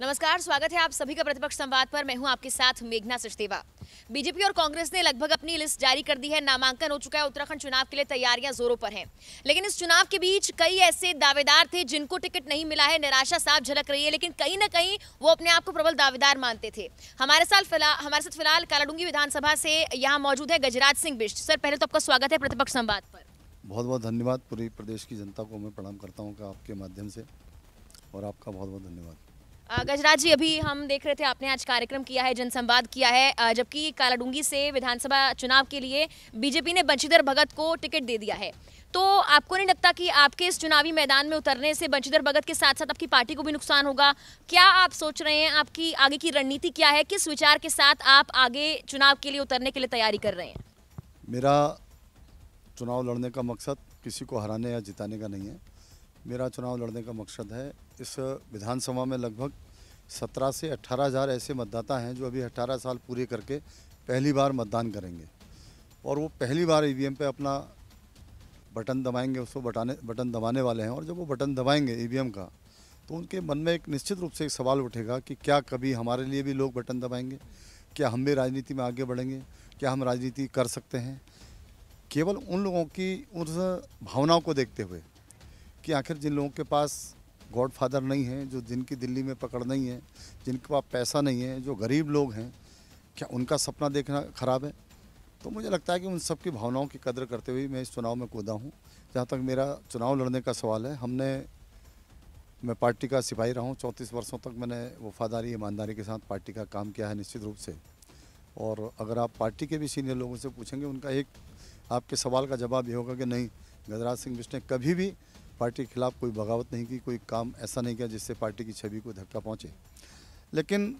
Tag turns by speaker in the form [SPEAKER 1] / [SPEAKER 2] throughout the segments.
[SPEAKER 1] नमस्कार, स्वागत है आप सभी का प्रतिपक्ष संवाद पर। मैं हूँ आपके साथ मेघना सचदेवा। बीजेपी और कांग्रेस ने लगभग अपनी लिस्ट जारी कर दी है। नामांकन हो चुका है। उत्तराखंड चुनाव के लिए तैयारियाँ जोरों पर हैं। लेकिन इस चुनाव के बीच कई ऐसे दावेदार थे जिनको टिकट नहीं मिला है। निराशा साफ़ झलक रही है, लेकिन कहीं ना कहीं वो अपने आप को प्रबल दावेदार मानते थे। हमारे साथ हमारे साथ फ़िलहाल कालाडूँगी विधानसभा से यहाँ मौजूद है गजराज सिंह बिष्ट। सर, पहले तो आपका स्वागत है प्रतिपक्ष संवाद पर।
[SPEAKER 2] बहुत बहुत धन्यवाद। पूरी प्रदेश की जनता को मैं प्रणाम करता हूँ आपके माध्यम से। और आपका बहुत बहुत धन्यवाद।
[SPEAKER 1] गजराज जी, अभी हम देख रहे थे, आपने आज कार्यक्रम किया है, जनसंवाद किया है जबकि कालाडूँगी से विधानसभा चुनाव के लिए बीजेपी ने बंशीधर भगत को टिकट दे दिया है। तो आपको नहीं लगता कि आपके इस चुनावी मैदान में उतरने से बंशीधर भगत के साथ साथ आपकी पार्टी को भी नुकसान होगा? क्या आप सोच रहे हैं, आपकी आगे की रणनीति क्या है? किस विचार के साथ आप आगे चुनाव के लिए उतरने के लिए तैयारी कर रहे हैं?
[SPEAKER 2] मेरा चुनाव लड़ने का मकसद किसी को हराने या जिताने का नहीं है। मेरा चुनाव लड़ने का मकसद है। इस विधानसभा में लगभग सत्रह से अट्ठारह हज़ार ऐसे मतदाता हैं जो अभी अट्ठारह साल पूरे करके पहली बार मतदान करेंगे। और वो पहली बार ईवीएम पे अपना बटन दबाएँगे, उसको बटाने, बटन दबाने वाले हैं। और जब वो बटन दबाएँगे ईवीएम का तो उनके मन में एक निश्चित रूप से एक सवाल उठेगा कि क्या कभी हमारे लिए भी लोग बटन दबाएँगे? क्या हम भी राजनीति में आगे बढ़ेंगे? क्या हम राजनीति कर सकते हैं? केवल उन लोगों की उस भावनाओं को देखते हुए कि आखिर जिन लोगों के पास गॉड फादर नहीं है, जो जिनकी दिल्ली में पकड़ नहीं है, जिनके पास पैसा नहीं है, जो गरीब लोग हैं, क्या उनका सपना देखना खराब है? तो मुझे लगता है कि उन सबकी भावनाओं की कदर करते हुए मैं इस चुनाव में कूदा हूँ। जहाँ तक मेरा चुनाव लड़ने का सवाल है, हमने, मैं पार्टी का सिपाही रहा हूँ, चौंतीस वर्षों तक मैंने वफादारी, ईमानदारी के साथ पार्टी का काम किया है निश्चित रूप से। और अगर आप पार्टी के भी सीनियर लोगों से पूछेंगे, उनका एक आपके सवाल का जवाब ये होगा कि नहीं, गजराज सिंह बिष्ट ने कभी भी पार्टी के खिलाफ कोई बगावत नहीं की कोई काम ऐसा नहीं किया जिससे पार्टी की छवि को धक्का पहुँचे। लेकिन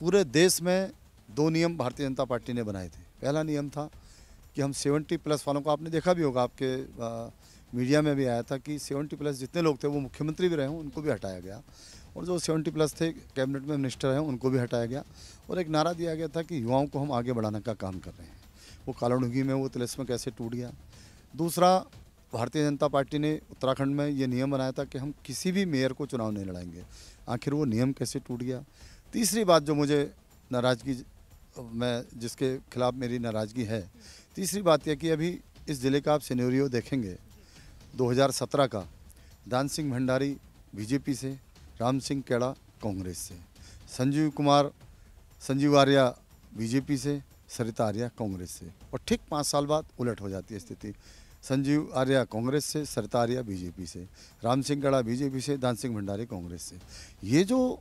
[SPEAKER 2] पूरे देश में दो नियम भारतीय जनता पार्टी ने बनाए थे। पहला नियम था कि हम 70 प्लस वालों को आपने देखा भी होगा आपके आ, मीडिया में भी आया था कि 70 प्लस जितने लोग थे वो मुख्यमंत्री भी रहे हों उनको भी हटाया गया। और जो 70 प्लस थे कैबिनेट में मिनिस्टर हैं उनको भी हटाया गया। और एक नारा दिया गया था कि युवाओं को हम आगे बढ़ाने का काम कर रहे हैं। वो कालाडूँगी में वो तिलस्म कैसे टूट गया। दूसरा भारतीय जनता पार्टी ने उत्तराखंड में ये नियम बनाया था कि हम किसी भी मेयर को चुनाव नहीं लड़ाएँगे। आखिर वो नियम कैसे टूट गया? तीसरी बात जो मुझे नाराज़गी, मैं जिसके खिलाफ मेरी नाराज़गी है, तीसरी बात यह कि अभी इस ज़िले का आप सिनेरियो देखेंगे 2017 का, दान सिंह भंडारी बीजेपी से, राम सिंह केड़ा कांग्रेस से, संजीव कुमार, संजीव आर्या बीजेपी से, सरिता आर्या कांग्रेस से। और ठीक पाँच साल बाद उलट हो जाती है स्थिति। संजीव आर्या कांग्रेस से, सरता आर्या बीजेपी से, राम सिंह गढ़ा बीजेपी से, दान सिंह भंडारी कांग्रेस से। ये जो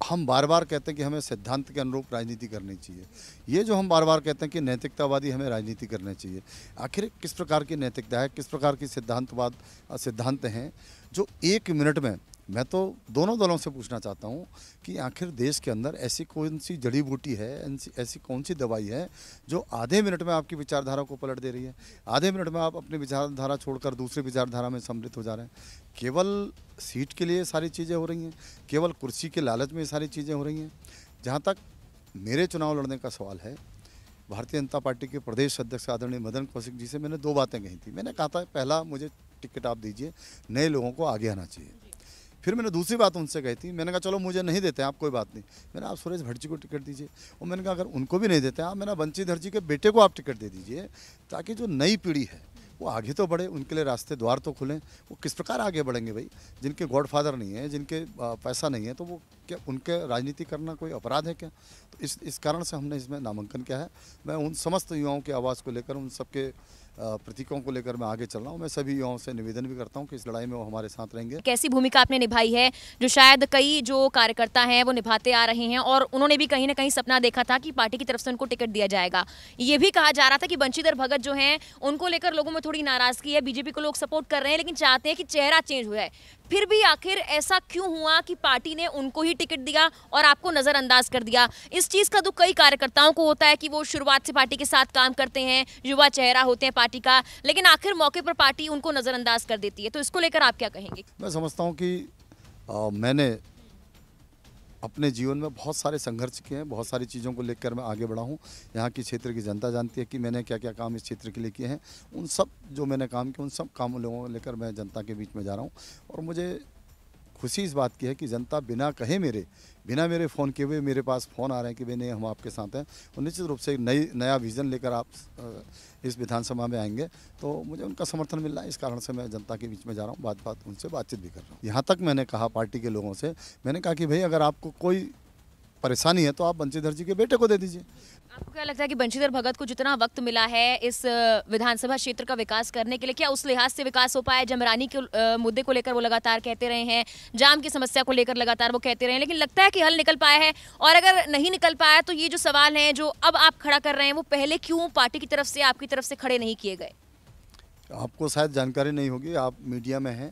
[SPEAKER 2] हम बार बार कहते हैं कि हमें सिद्धांत के अनुरूप राजनीति करनी चाहिए, ये जो हम बार बार कहते हैं कि नैतिकतावादी हमें राजनीति करनी चाहिए, आखिर किस प्रकार की नैतिकता है, किस प्रकार की सिद्धांतवाद, सिद्धांत हैं, जो एक मिनट में मैं तो दोनों दलों से पूछना चाहता हूँ कि आखिर देश के अंदर ऐसी कौन सी जड़ी बूटी है, ऐसी कौन सी दवाई है जो आधे मिनट में आपकी विचारधारा को पलट दे रही है? आधे मिनट में आप अपनी विचारधारा छोड़कर दूसरी विचारधारा में सम्मिलित हो जा रहे हैं। केवल सीट के लिए सारी चीज़ें हो रही हैं? केवल कुर्सी के लालच में सारी चीज़ें हो रही हैं? जहाँ तक मेरे चुनाव लड़ने का सवाल है, भारतीय जनता पार्टी के प्रदेश अध्यक्ष आदरणीय मदन कौशिक जी से मैंने दो बातें कही थी। मैंने कहा था, पहला मुझे टिकट आप दीजिए, नए लोगों को आगे आना चाहिए। फिर मैंने दूसरी बात उनसे कही थी, मैंने कहा, चलो, मुझे नहीं देते, आप कोई बात नहीं। मैंने आप सुरेश भट्ट को टिकट दीजिए। और मैंने कहा, अगर उनको भी नहीं देते आप, मैंने बंशीधर जी के बेटे को आप टिकट दे दीजिए, ताकि जो नई पीढ़ी है, वो आगे तो बढ़े, उनके लिए रास्ते द्वार तो खुलें, वो किस प्रकार आगे बढ़ेंगे भाई? जिनके गॉड फादर नहीं है, जिनके पैसा नहीं है तो वो क्या, उनके राजनीति करना कोई अपराध है क्या? तो इस इस कारण से हमने इसमें नामांकन किया है। मैं उन समस्त युवाओं की आवाज़ को लेकर, उन सबके प्रतीकों को लेकर मैं आगे चल रहा हूँ। मैं सभी युवाओं से निवेदन भी करता हूँ कि इस लड़ाई में वो हमारे साथ रहेंगे।
[SPEAKER 1] कैसी भूमिका आपने निभाई है, जो शायद कई जो कार्यकर्ता हैं, वो निभाते आ रहे हैं, और उन्होंने भी कहीं ना कहीं सपना देखा था कि पार्टी की तरफ़ से उनको टिकट दिया जाएगा। ये भी कहा जा रहा था कि बंशीधर भगत जो है, उनको लेकर लोगों में थोड़ी नाराज़गी है। बीजेपी को लोग सपोर्ट कर रहे हैं, लेकिन चाहते हैं कि चेहरा चेंज हुआ है फिर भी आखिर ऐसा क्यों हुआ कि पार्टी ने उनको ही टिकट दिया और आपको नज़रअंदाज कर दिया? इस चीज़ का दुख कई कार्यकर्ताओं को होता है कि वो शुरुआत से पार्टी के साथ काम करते हैं युवा चेहरा होते हैं पार्टी का लेकिन आखिर मौके पर पार्टी उनको नज़रअंदाज कर देती है। तो इसको लेकर आप क्या कहेंगे?
[SPEAKER 2] मैं समझता हूँ कि आ, मैंने अपने जीवन में बहुत सारे संघर्ष किए हैं, बहुत सारी चीज़ों को लेकर मैं आगे बढ़ा हूँ। यहाँ की क्षेत्र की जनता जानती है कि मैंने क्या क्या काम इस क्षेत्र के लिए किए हैं। उन सब जो मैंने काम किए, उन सब कामों लोगों को लेकर मैं जनता के बीच में जा रहा हूँ। और मुझे खुशी इस बात की है कि जनता बिना कहे मेरे, बिना मेरे फ़ोन किए हुए मेरे पास फ़ोन आ रहे हैं कि भाई नहीं, हम आपके साथ हैं। और निश्चित रूप से नई, नया विज़न लेकर आप इस विधानसभा में आएँगे। तो मुझे उनका समर्थन मिल रहा है। इस कारण से मैं जनता के बीच में जा रहा हूँ, बात बात उनसे बातचीत भी कर रहा हूँ। यहाँ तक मैंने कहा पार्टी के लोगों से, मैंने कहा कि भाई अगर आपको कोई परेशानी है तो आप बंशीधर जी के बेटे को दे दीजिए।
[SPEAKER 1] आपको क्या लगता है कि बंशीधर भगत को जितना वक्त मिला है इस विधानसभा क्षेत्र का विकास करने के लिए, क्या उस लिहाज से विकास हो पाया? जमरानी के मुद्दे को लेकर वो लगातार कहते रहे हैं, जाम की समस्या को लेकर लगातार वो कहते रहे हैं, लेकिन लगता है कि हल निकल पाया है? और अगर नहीं निकल पाया तो ये जो सवाल हैं, जो अब आप खड़ा कर रहे हैं, वो पहले क्यों पार्टी की तरफ़ से, आपकी तरफ़ से खड़े नहीं किए गए?
[SPEAKER 2] आपको शायद जानकारी नहीं होगी, आप मीडिया में हैं।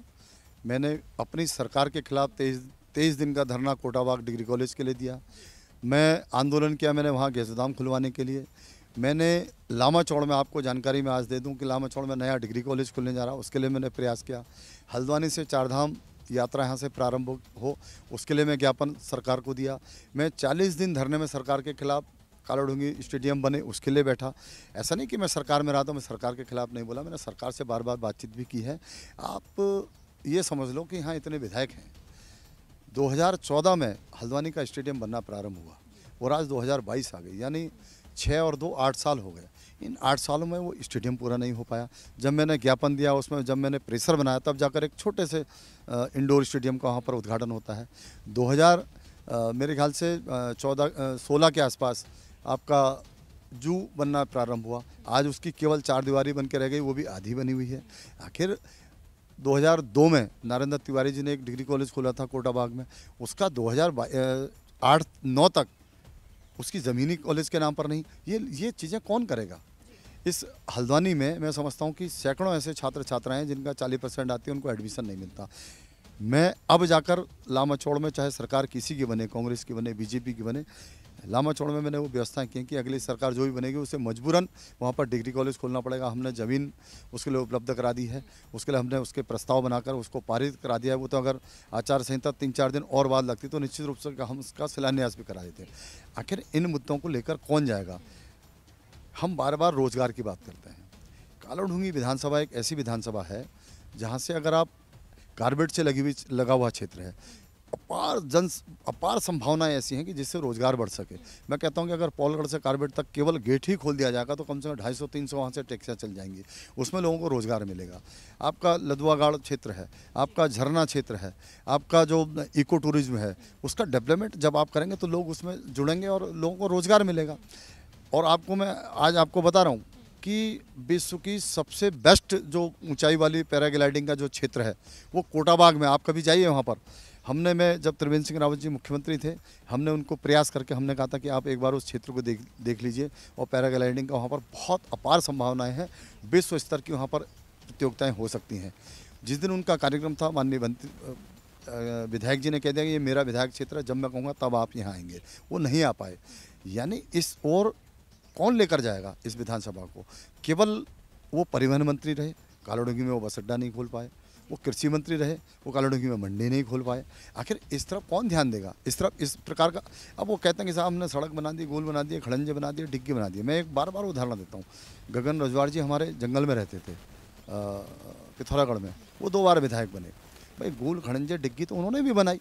[SPEAKER 2] मैंने अपनी सरकार के खिलाफ तेईस तेईस दिन का धरना कोटाबाग डिग्री कॉलेज के लिए दिया। मैं आंदोलन किया मैंने वहाँ गैस गोदाम खुलवाने के लिए। मैंने लामा चौड़ में आपको जानकारी मैं आज दे दूँ कि लामा चौड़ में नया डिग्री कॉलेज खुलने जा रहा उसके लिए मैंने प्रयास किया। हल्द्वानी से चारधाम यात्रा यहाँ से प्रारंभ हो- उसके लिए मैं ज्ञापन सरकार को दिया। मैं 40 दिन धरने में सरकार के खिलाफ कालाडूँगी स्टेडियम बने, उसके लिए बैठा। ऐसा नहीं कि मैं सरकार में रहा था मैं सरकार के खिलाफ नहीं बोला, मैंने सरकार से बार बार बातचीत भी की है। आप ये समझ लो कि हाँ इतने विधायक हैं। 2014 में हल्द्वानी का स्टेडियम बनना प्रारंभ हुआ। और आज 2022 आ गई यानी छः और दो आठ साल हो गए। इन आठ सालों में वो स्टेडियम पूरा नहीं हो पाया। जब मैंने ज्ञापन दिया उसमें जब मैंने प्रेशर बनाया तब जाकर एक छोटे से इंडोर स्टेडियम का वहाँ पर उद्घाटन होता है। 2000 अ, मेरे ख्याल से चौदह सोलह के आसपास आपका जू बनना प्रारंभ हुआ। आज उसकी केवल चार दीवारी बन के रह गई वो भी आधी बनी हुई है। आखिर 2002 में नरेंद्र तिवारी जी ने एक डिग्री कॉलेज खोला था कोटाबाग में। उसका 2008 नौ तक उसकी ज़मीनी कॉलेज के नाम पर नहीं। ये ये चीज़ें कौन करेगा? इस हल्द्वानी में मैं समझता हूँ कि सैकड़ों ऐसे छात्र छात्राएँ हैं जिनका 40 परसेंट आती है, उनको एडमिशन नहीं मिलता। मैं अब जाकर लामा चौड़ में, चाहे सरकार किसी की बने, कांग्रेस की बने, बीजेपी की बने, लामा चौड़ में मैंने वो व्यवस्थाएँ की कि अगली सरकार जो भी बनेगी उसे मजबूरन वहाँ पर डिग्री कॉलेज खोलना पड़ेगा। हमने ज़मीन उसके लिए उपलब्ध करा दी है। उसके लिए हमने उसके प्रस्ताव बनाकर उसको पारित करा दिया है। वो तो अगर आचार संहिता तीन चार दिन और बाद लगती तो निश्चित रूप से हम उसका शिलान्यास भी करा देते। आखिर इन मुद्दों को लेकर कौन जाएगा? हम बार बार रोज़गार की बात करते हैं। कालाढूँगी विधानसभा एक ऐसी विधानसभा है जहाँ से अगर आप कारबेट से लगी हुई, लगा हुआ क्षेत्र है। अपार जन, अपार संभावनाएँ ऐसी हैं कि जिससे रोज़गार बढ़ सके। मैं कहता हूँ कि अगर पौलगढ़ से कारबेट तक केवल गेट ही खोल दिया जाएगा तो कम से कम ढाई सौ, तीन सौ वहाँ से टैक्सियाँ चल जाएँगी। उसमें लोगों को रोज़गार मिलेगा। आपका लदुआगाड़ क्षेत्र है, आपका झरना क्षेत्र है, आपका जो इको टूरिज़्म है, उसका डेवलपमेंट जब आप करेंगे तो लोग उसमें जुड़ेंगे और लोगों को रोज़गार मिलेगा। और आपको मैं, आज आपको बता रहा हूँ कि विश्व की सबसे बेस्ट जो ऊंचाई वाली पैराग्लाइडिंग का जो क्षेत्र है, वो कोटाबाग में आप कभी जाइए वहाँ पर। हमने मैं जब त्रिवेंद्र सिंह रावत जी मुख्यमंत्री थे, हमने उनको प्रयास करके हमने कहा था कि आप एक बार उस क्षेत्र को देख देख लीजिए और पैराग्लाइडिंग का वहाँ पर बहुत अपार संभावनाएँ हैं। विश्व स्तर की वहाँ पर प्रतियोगिताएँ हो सकती हैं। जिस दिन उनका कार्यक्रम था, माननीय मंत्री विधायक जी ने कह दिया कि ये मेरा विधायक क्षेत्र है, जब मैं कहूँगा तब आप यहाँ आएँगे। वो नहीं आ पाए। यानी इस और कौन लेकर जाएगा इस विधानसभा को? केवल वो परिवहन मंत्री रहे, कालाडूँगी में वो बस अड्डा नहीं खोल पाए, वो कृषि मंत्री रहे, वो कालाडूँगी में मंडी नहीं खोल पाए। आखिर इस तरफ़ कौन ध्यान देगा? इस तरफ़, इस प्रकार का, अब वो कहते हैं कि साहब हमने सड़क बना दी, गोल बना दिए, खड़ंजे बना दिए, डिग्गी बना दिए। मैं एक बार बार उदाहरण देता हूँ। गगन रजवाड़ जी हमारे जंगल में रहते थे पिथौरागढ़ में। वो दो बार विधायक बने। भाई गोल, खड़ंजे, डिग्गी तो उन्होंने भी बनाई।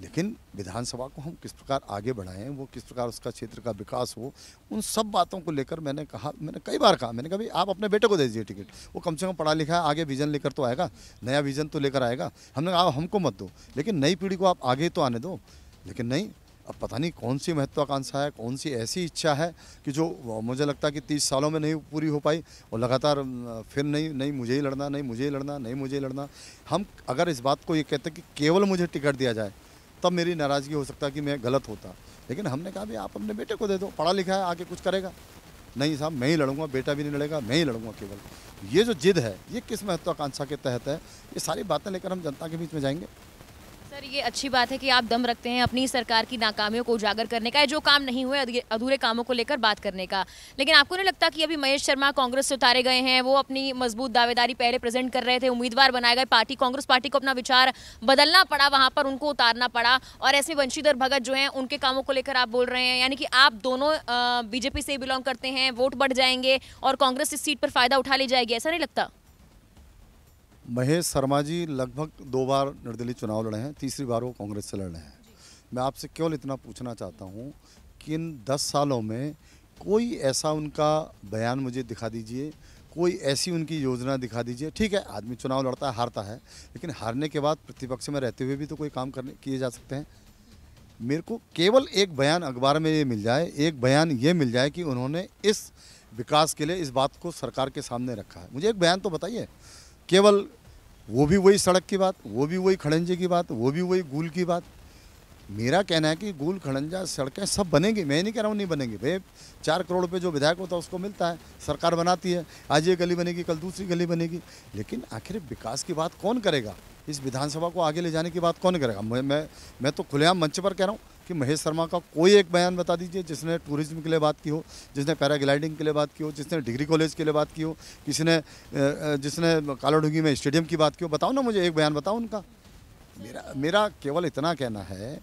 [SPEAKER 2] लेकिन विधानसभा को हम किस प्रकार आगे बढ़ाएँ, वो किस प्रकार उसका क्षेत्र का विकास हो, उन सब बातों को लेकर मैंने कहा, मैंने कई बार कहा, मैंने कहा, भाई, आप अपने बेटे को दे दीजिए टिकट। वो कम से कम पढ़ा लिखा है, आगे विजन लेकर तो आएगा, नया विजन तो लेकर आएगा। हमने कहा हमको मत दो, लेकिन नई पीढ़ी को आप आगे तो आने दो। लेकिन नहीं, अब पता नहीं कौन सी महत्वाकांक्षा है, कौन सी ऐसी इच्छा है कि जो मुझे लगता है कि तीस सालों में नहीं पूरी हो पाई और लगातार फिर नहीं नहीं मुझे ही लड़ना, नहीं मुझे ही लड़ना, नहीं मुझे ही लड़ना। हम अगर इस बात को ये कहते कि केवल मुझे टिकट दिया जाए तब मेरी नाराज़गी हो सकता कि मैं गलत होता। लेकिन हमने कहा भी आप अपने बेटे को दे दो, पढ़ा लिखा है आके कुछ करेगा। नहीं साहब, मैं ही लड़ूँगा, बेटा भी नहीं लड़ेगा, मैं ही लड़ूँगा केवल। ये जो जिद है, ये किस महत्वाकांक्षा के तहत है? ये सारी बातें लेकर हम जनता के बीच में जाएँगे।
[SPEAKER 1] सर, ये अच्छी बात है कि आप दम रखते हैं अपनी सरकार की नाकामियों को उजागर करने का जो काम नहीं हुए अधूरे- अधूरे कामों को लेकर बात करने का। लेकिन आपको नहीं लगता कि अभी महेश शर्मा कांग्रेस से उतारे गए हैं, वो अपनी मज़बूत दावेदारी पहले प्रेजेंट कर रहे थे, उम्मीदवार बनाए गए पार्टी, कांग्रेस पार्टी को अपना विचार बदलना पड़ा, वहाँ पर उनको उतारना पड़ा और ऐसे वंशीधर भगत जो हैं, उनके कामों को लेकर आप बोल रहे हैं, यानी कि आप दोनों बीजेपी से बिलोंग करते हैं, वोट बढ़ जाएँगे और कांग्रेस इस सीट पर फ़ायदा उठा ली जाएगी, ऐसा नहीं लगता?
[SPEAKER 2] महेश शर्मा जी लगभग दो बार निर्दलीय चुनाव लड़े हैं, तीसरी बार वो कांग्रेस से लड़ रहे हैं। मैं आपसे केवल इतना पूछना चाहता हूँ कि इन दस सालों में कोई ऐसा उनका बयान मुझे दिखा दीजिए, कोई ऐसी उनकी योजना दिखा दीजिए। ठीक है, आदमी चुनाव लड़ता है, हारता है, लेकिन हारने के बाद प्रतिपक्ष में रहते हुए भी तो कोई काम करने, किए जा सकते हैं। मेरे को केवल एक बयान अखबार में ये मिल जाए, एक बयान ये मिल जाए कि उन्होंने इस विकास के लिए इस बात को सरकार के सामने रखा है। मुझे एक बयान तो बताइए केवल वो भी वही सड़क की बात वो भी वही खड़ंजे की बात वो भी वही गूल की बात। मेरा कहना है कि गूल खड़ंजा सड़कें सब बनेंगी। मैं नहीं कह रहा हूँ नहीं बनेंगी। भाई चार करोड़ रुपये जो विधायक होता है उसको मिलता है सरकार बनाती है आज ये गली बनेगी कल दूसरी गली बनेगी। लेकिन आखिर विकास की बात कौन करेगा? इस विधानसभा को आगे ले जाने की बात कौन करेगा? मैं मैं, मैं तो खुलेआम मंच पर कह रहा हूँ कि महेश शर्मा का कोई एक बयान बता दीजिए, जिसने टूरिज़्म के लिए बात की हो, जिसने पैराग्लाइडिंग के लिए बात की हो, जिसने डिग्री कॉलेज के लिए बात की हो किसी ने जिसने कालाडूँगी में स्टेडियम की बात की हो, बताओ ना मुझे एक बयान, बताओ उनका। मेरा मेरा केवल इतना कहना है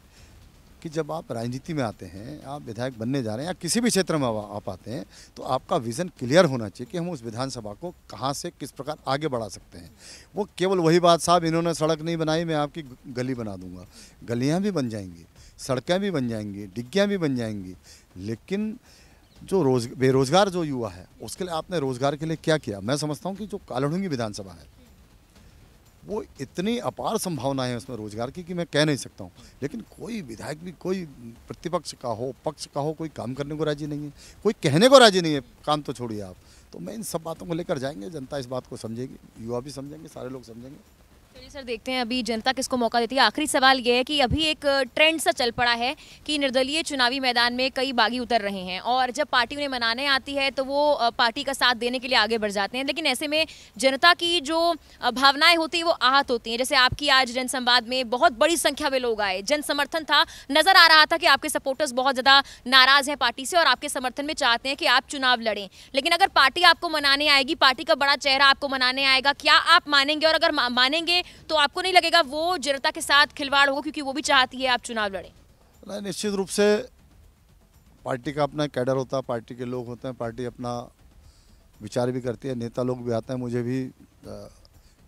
[SPEAKER 2] कि जब आप राजनीति में आते हैं, आप विधायक बनने जा रहे हैं या किसी भी क्षेत्र में आप आते हैं तो आपका विज़न क्लियर होना चाहिए कि हम उस विधानसभा को कहाँ से, किस प्रकार आगे बढ़ा सकते हैं। वो केवल वही बात साहब, इन्होंने सड़क नहीं बनाई, मैं आपकी गली बना दूँगा। गलियाँ भी बन जाएँगी। सड़कें भी बन जाएँगी, डिग्गियाँ भी बन जाएँगी, लेकिन जो रोज, बेरोज़गार जो युवा है, उसके लिए आपने रोज़गार के लिए क्या किया? मैं समझता हूँ कि जो कालढ़ूँगी विधानसभा है, वो इतनी अपार संभावना है उसमें रोज़गार की कि मैं कह नहीं सकता हूँ। लेकिन कोई विधायक भी, कोई प्रतिपक्ष का हो, पक्ष का हो, कोई काम करने को राज़ी नहीं है, कोई कहने को राज़ी नहीं है, काम तो छोड़िए आप। तो मैं इन सब बातों को लेकर जाएँगे, जनता इस बात को समझेगी, युवा भी समझेंगे, सारे लोग समझेंगे।
[SPEAKER 1] चलिए सर, देखते हैं अभी जनता किसको मौका देती है। आखिरी सवाल ये है कि अभी एक ट्रेंड सा चल पड़ा है कि निर्दलीय चुनावी मैदान में कई बागी उतर रहे हैं और जब पार्टी उन्हें मनाने आती है तो वो पार्टी का साथ देने के लिए आगे बढ़ जाते हैं। लेकिन ऐसे में जनता की जो भावनाएँ होती हैं वो आहत होती हैं। जैसे आपकी आज जनसंवाद में बहुत बड़ी संख्या में लोग आए। जन समर्थन था, नज़र आ रहा था कि आपके सपोर्टर्स बहुत ज़्यादा नाराज़ हैं पार्टी से और आपके समर्थन में चाहते हैं कि आप चुनाव लड़ें। लेकिन अगर पार्टी आपको मनाने आएगी, पार्टी का बड़ा चेहरा आपको मनाने आएगा, क्या आप मानेंगे? और अगर मानेंगे तो आपको नहीं लगेगा वो जनता के साथ खिलवाड़ होगा क्योंकि वो भी चाहती है आप चुनाव लड़ें?
[SPEAKER 2] नहीं निश्चित रूप से पार्टी का अपना कैडर होता है, पार्टी के लोग होते हैं, पार्टी अपना विचार भी करती है, नेता लोग भी आते हैं, मुझे भी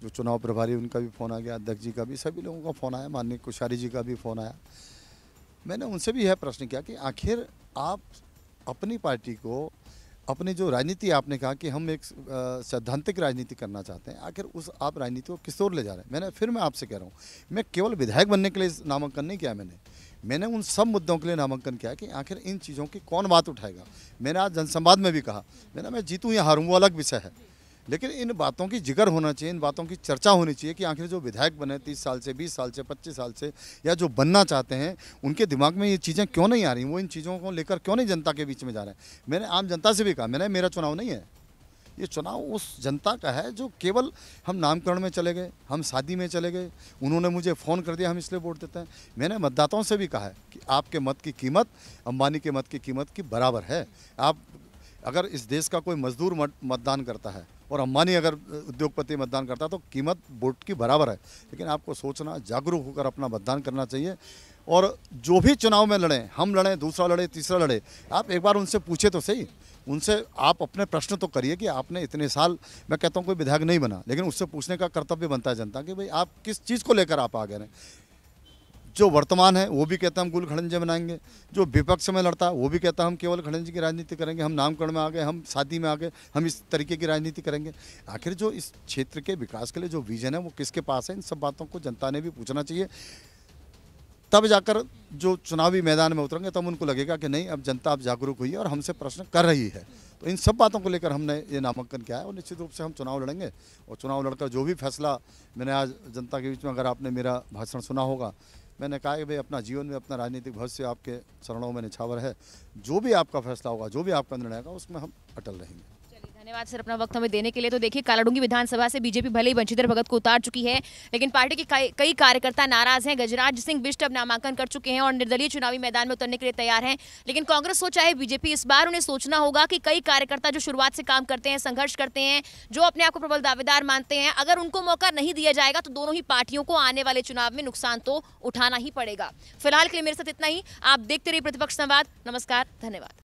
[SPEAKER 2] जो चुनाव प्रभारी उनका भी फ़ोन आ गया, अध्यक्ष जी का भी, सभी लोगों का फ़ोन आया, माननीय कुशारी जी का भी फ़ोन आया। मैंने उनसे भी यह प्रश्न किया कि आखिर आप अपनी पार्टी को अपनी जो राजनीति आपने कहा कि हम एक सैद्धांतिक राजनीति करना चाहते हैं, आखिर उस आप राजनीति को किस ओर ले जा रहे हैं? मैंने, फिर मैं आपसे कह रहा हूँ, मैं केवल विधायक बनने के लिए नामांकन नहीं किया मैंने। मैंने उन सब मुद्दों के लिए नामांकन किया कि आखिर इन चीज़ों की कौन बात उठाएगा। मैंने आज जनसंवाद में भी कहा, मैंने मैं जीतूँ या हारूँ वो अलग विषय है। लेकिन इन बातों की ज़िक्र होना चाहिए, इन बातों की चर्चा होनी चाहिए कि आखिर जो विधायक बने, तीस साल से, बीस साल से, पच्चीस साल से, या जो बनना चाहते हैं, उनके दिमाग में ये चीज़ें क्यों नहीं आ रही? वो इन चीज़ों को लेकर क्यों नहीं जनता के बीच में जा रहे हैं? मैंने आम जनता से भी कहा, मैंने मेरा चुनाव नहीं है। ये चुनाव उस जनता का है जो केवल हम नामकरण में चले गए, हम शादी में चले गए, उन्होंने मुझे फ़ोन कर दिया, हम इसलिए वोट देते हैं। मैंने मतदाताओं से भी कहा है कि आपके मत की कीमत, अंबानी के मत की कीमत की बराबर है। आप अगर इस देश का कोई मजदूर मतदान करता है और अंबानी अगर उद्योगपति मतदान करता है तो कीमत वोट की बराबर है। लेकिन आपको सोचना, जागरूक होकर अपना मतदान करना चाहिए। और जो भी चुनाव में लड़ें, हम लड़ें, दूसरा लड़े, तीसरा लड़े, आप एक बार उनसे पूछे तो सही। उनसे आप अपने प्रश्न तो करिए कि आपने इतने साल, मैं कहता हूँ कोई विधायक नहीं बना, लेकिन उससे पूछने का कर्तव्य बनता है जनता कि भाई आप किस चीज़ को लेकर आप आ गए जो वर्तमान है, वो भी कहता है हम कुल खड़ंजे बनाएँगे जो विपक्ष में लड़ता है, वो भी कहता है हम केवल खड़ंजे की राजनीति करेंगे, हम नामकरण में आ गए, हम शादी में आ गए, हम इस तरीके की राजनीति करेंगे। आखिर जो इस क्षेत्र के विकास के लिए जो विजन है, वो किसके पास है? इन सब बातों को जनता ने भी पूछना चाहिए। तब जाकर जो चुनावी मैदान में उतरेंगे, तब उनको लगेगा कि नहीं, अब जनता, अब जागरूक हुई है और हमसे प्रश्न कर रही है। तो इन सब बातों को लेकर हमने ये नामांकन किया है और निश्चित रूप से हम चुनाव लड़ेंगे। और चुनाव लड़कर जो भी फैसला मैंने आज जनता के बीच में, अगर आपने मेरा भाषण सुना होगा मैंने कहा कि भाई, अपना जीवन में, अपना राजनीतिक भविष्य आपके चरणों में निछावर है। जो भी आपका फैसला होगा, जो भी आपका निर्णय होगा, उसमें हम अटल रहेंगे।
[SPEAKER 1] धन्यवाद सर अपना वक्त हमें देने के लिए। तो देखिए, कालाडूँगी विधानसभा से बीजेपी भले ही बंशीधर भगत को उतार चुकी है, लेकिन पार्टी के कई कार्यकर्ता नाराज़ हैं। गजराज सिंह बिष्ट अब नामांकन कर चुके हैं और निर्दलीय चुनावी मैदान में उतरने के लिए तैयार हैं। लेकिन कांग्रेस हो चाहे बीजेपी, इस बार उन्हें सोचना होगा कि कई कार्यकर्ता जो शुरुआत से काम करते हैं, संघर्ष करते हैं, जो अपने आप को प्रबल दावेदार मानते हैं, अगर उनको मौका नहीं दिया जाएगा तो दोनों ही पार्टियों को आने वाले चुनाव में नुकसान तो उठाना ही पड़ेगा। फ़िलहाल के लिए मेरे साथ इतना ही। आप देखते रहिए प्रतिपक्ष संवाद। नमस्कार, धन्यवाद।